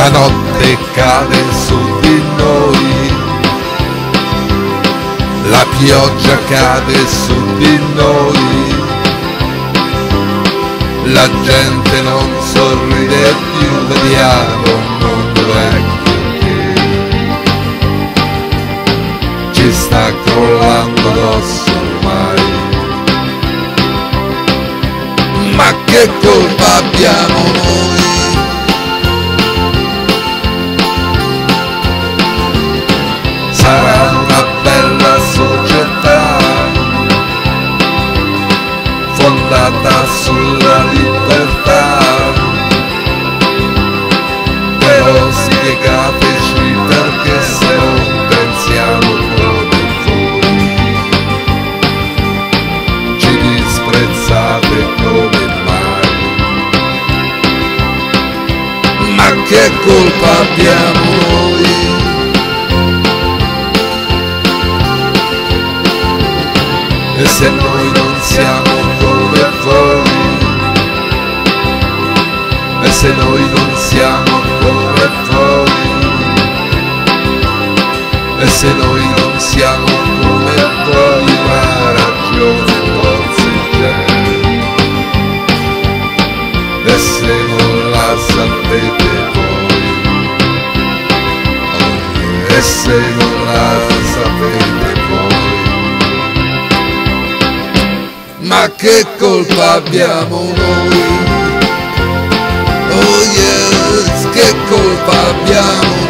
La notte cade su di noi, la pioggia cade su di noi, la gente non sorride più, vediamo un mondo vecchio che ci sta crollando addosso ormai. Ma che colpa abbiamo noi? Che colpa abbiamo noi? E se noi non siamo come voi E se noi non siamo come voi E se noi non siamo come voi La ragione forse c'è E se non la sapete voi E se non la sapete voi ma che colpa abbiamo noi? Oh yes, che colpa abbiamo